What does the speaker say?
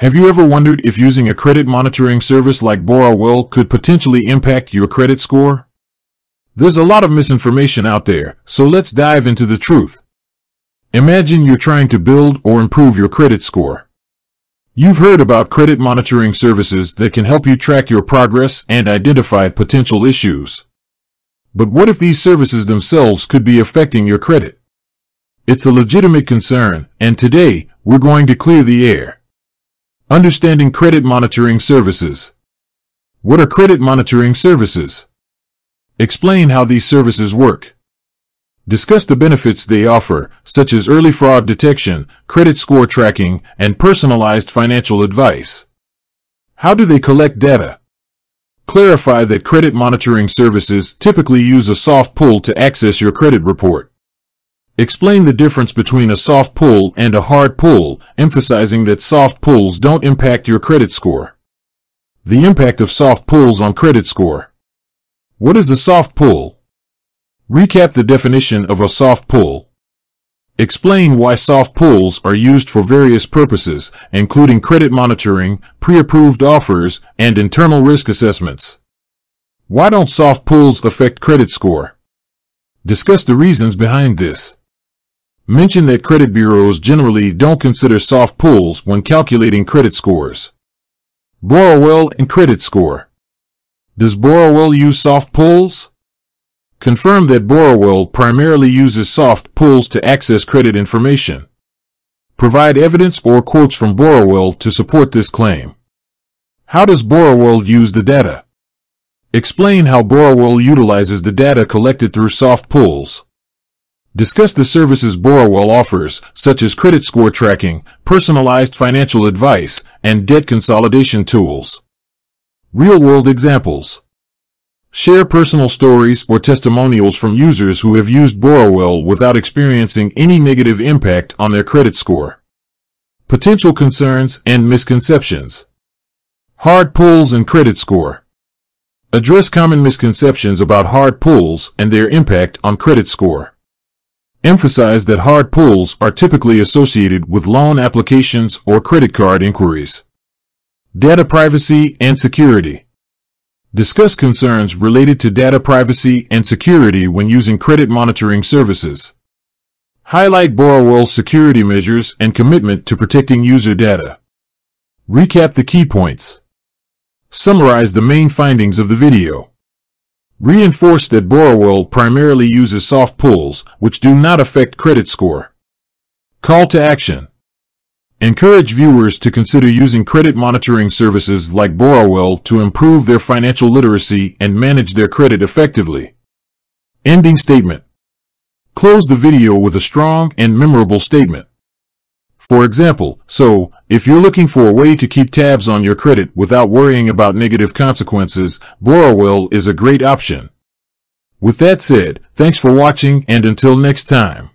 Have you ever wondered if using a credit monitoring service like Borrowell could potentially impact your credit score? There's a lot of misinformation out there, so let's dive into the truth. Imagine you're trying to build or improve your credit score. You've heard about credit monitoring services that can help you track your progress and identify potential issues. But what if these services themselves could be affecting your credit? It's a legitimate concern, and today, we're going to clear the air. Understanding credit monitoring services. What are credit monitoring services? Explain how these services work. Discuss the benefits they offer, such as early fraud detection, credit score tracking, and personalized financial advice. How do they collect data? Clarify that credit monitoring services typically use a soft pull to access your credit report. Explain the difference between a soft pull and a hard pull, emphasizing that soft pulls don't impact your credit score. The impact of soft pulls on credit score. What is a soft pull? Recap the definition of a soft pull. Explain why soft pulls are used for various purposes, including credit monitoring, pre-approved offers, and internal risk assessments. Why don't soft pulls affect credit score? Discuss the reasons behind this. Mention that credit bureaus generally don't consider soft pulls when calculating credit scores. Borrowell and credit score. Does Borrowell use soft pulls? Confirm that Borrowell primarily uses soft pulls to access credit information. Provide evidence or quotes from Borrowell to support this claim. How does Borrowell use the data? Explain how Borrowell utilizes the data collected through soft pulls. Discuss the services Borrowell offers, such as credit score tracking, personalized financial advice, and debt consolidation tools. Real-world examples. Share personal stories or testimonials from users who have used Borrowell without experiencing any negative impact on their credit score. Potential concerns and misconceptions. Hard pulls and credit score. Address common misconceptions about hard pulls and their impact on credit score. Emphasize that hard pulls are typically associated with loan applications or credit card inquiries. Data privacy and security. Discuss concerns related to data privacy and security when using credit monitoring services. Highlight Borrowell's security measures and commitment to protecting user data. Recap the key points. Summarize the main findings of the video. Reinforce that Borrowell primarily uses soft pulls, which do not affect credit score. Call to action. Encourage viewers to consider using credit monitoring services like Borrowell to improve their financial literacy and manage their credit effectively. Ending statement. Close the video with a strong and memorable statement. For example, so, if you're looking for a way to keep tabs on your credit without worrying about negative consequences, Borrowell is a great option. With that said, thanks for watching and until next time.